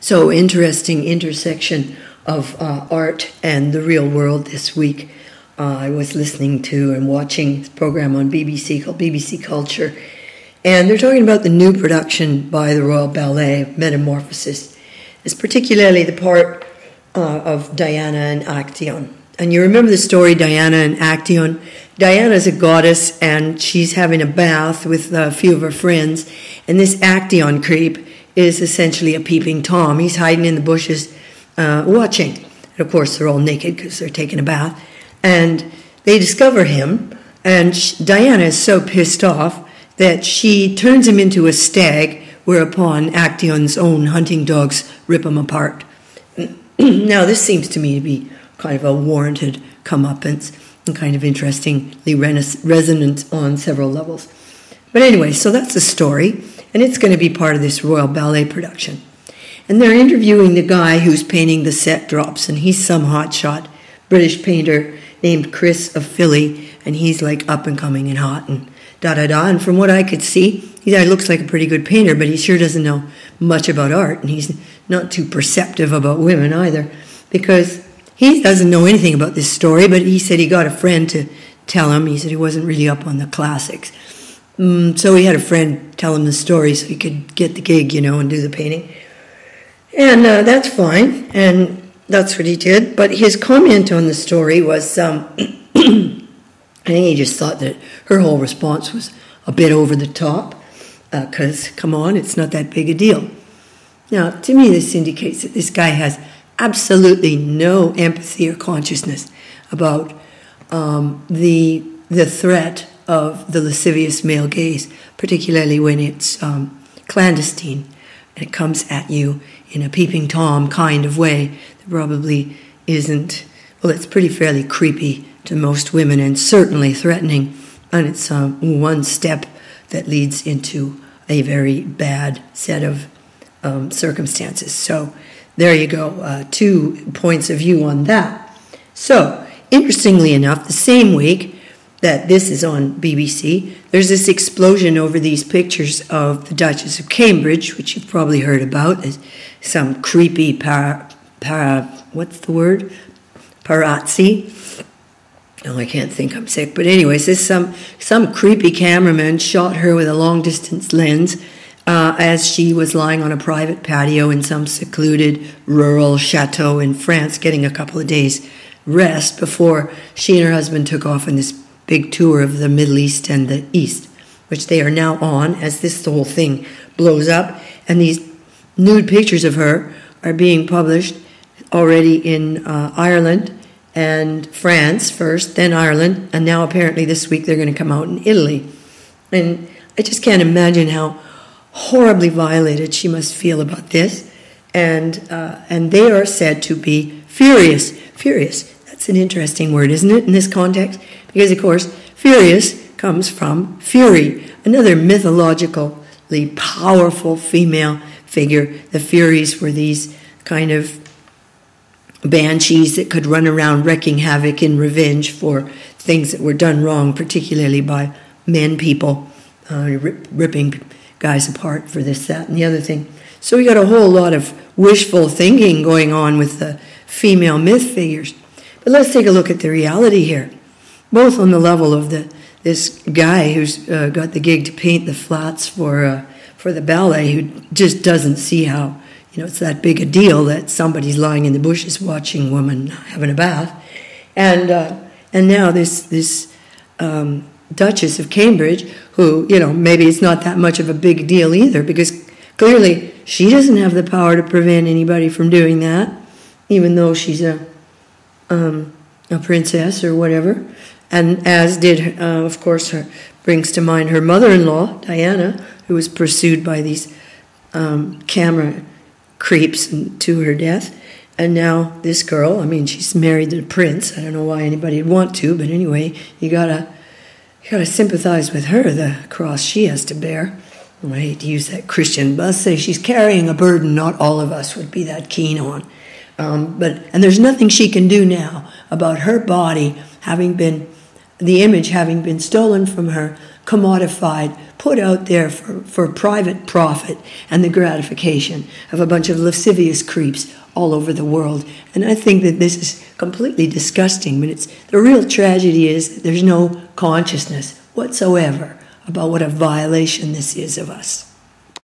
So interesting intersection of uh, art and the real world this week. Uh, I was listening to and watching this program on BBC called BBC Culture, and they're talking about the new production by the Royal Ballet, Metamorphosis. It's particularly the part uh, of Diana and Actaeon. And you remember the story, Diana and Actaeon? Diana is a goddess, and she's having a bath with a few of her friends, and this Actaeon creep is essentially a peeping Tom. He's hiding in the bushes, uh, watching. And of course, they're all naked because they're taking a bath. And they discover him, and Diana is so pissed off that she turns him into a stag, whereupon Actaeon's own hunting dogs rip him apart. now, this seems to me to be kind of a warranted comeuppance and kind of interestingly resonant on several levels. But anyway, so that's the story and it's going to be part of this Royal Ballet production. And they're interviewing the guy who's painting the set drops, and he's some hotshot British painter named Chris Ofili, and he's like up and coming and hot and da da da. And from what I could see, he looks like a pretty good painter, but he sure doesn't know much about art, and he's not too perceptive about women either, because he doesn't know anything about this story. But he said he got a friend to tell him. He said he wasn't really up on the classics. Mm, so he had a friend tell him the story so he could get the gig, you know, and do the painting. And uh, that's fine, and that's what he did. But his comment on the story was um, I think he just thought that her whole response was a bit over the top, because, uh, come on, it's not that big a deal. Now, to me, this indicates that this guy has absolutely no empathy or consciousness about um, the, the threat of the lascivious male gaze, particularly when it's um, clandestine and it comes at you in a peeping Tom kind of way that probably isn't, well, it's pretty fairly creepy to most women and certainly threatening. And it's um, one step that leads into a very bad set of um, circumstances. So there you go, uh, two points of view on that. So, interestingly enough, the same week, that this is on BBC. There's this explosion over these pictures of the Duchess of Cambridge, which you've probably heard about. Some creepy para, para what's the word? Parazzi. Oh, I can't think. I'm sick. But anyways, this some some creepy cameraman shot her with a long distance lens uh, as she was lying on a private patio in some secluded rural chateau in France, getting a couple of days rest before she and her husband took off on this big tour of the Middle East and the East, which they are now on as this whole thing blows up. And these nude pictures of her are being published already in uh, Ireland and France first, then Ireland, and now apparently this week they're going to come out in Italy. And I just can't imagine how horribly violated she must feel about this. And, uh, and they are said to be furious. Furious. That's an interesting word, isn't it, in this context? Because, of course, furious comes from Fury, another mythologically powerful female figure. The Furies were these kind of banshees that could run around wreaking havoc in revenge for things that were done wrong, particularly by men people, uh, rip, ripping guys apart for this, that, and the other thing. So we got a whole lot of wishful thinking going on with the female myth figures. But let's take a look at the reality here both on the level of the this guy who's uh, got the gig to paint the flats for uh, for the ballet, who just doesn't see how you know it's that big a deal that somebody's lying in the bushes watching woman having a bath, and uh, and now this this um, Duchess of Cambridge, who you know maybe it's not that much of a big deal either because clearly she doesn't have the power to prevent anybody from doing that, even though she's a um, a princess or whatever and as did, uh, of course, her brings to mind her mother-in-law Diana, who was pursued by these um, camera creeps to her death. And now this girl, I mean, she's married to the prince. I don't know why anybody would want to, but anyway, you gotta you gotta sympathize with her, the cross she has to bear. I hate to use that Christian, but say she's carrying a burden not all of us would be that keen on. Um, but and there's nothing she can do now about her body having been the image having been stolen from her commodified, put out there for, for private profit and the gratification of a bunch of lascivious creeps all over the world. And I think that this is completely disgusting, but it's the real tragedy is there's no consciousness whatsoever about what a violation this is of us.